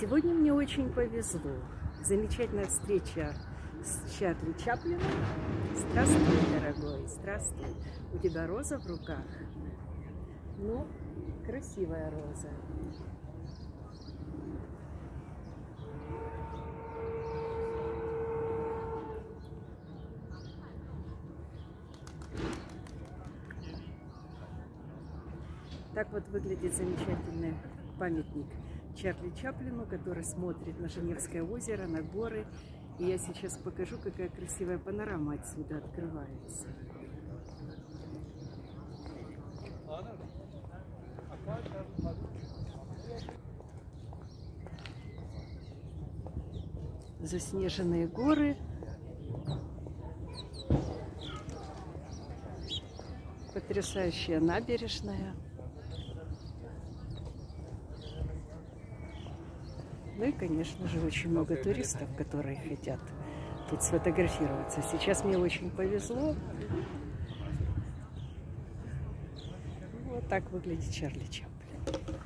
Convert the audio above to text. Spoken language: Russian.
Сегодня мне очень повезло. Замечательная встреча с Чарли Чаплином. Здравствуй, дорогой, здравствуй. У тебя роза в руках? Ну, красивая роза. Так вот выглядит замечательный памятник Чарли Чаплину, который смотрит на Женевское озеро, на горы. И я сейчас покажу, какая красивая панорама отсюда открывается. Заснеженные горы. Потрясающая набережная. Ну и, конечно же, очень много туристов, которые хотят тут сфотографироваться. Сейчас мне очень повезло. Вот так выглядит Чарли Чаплин.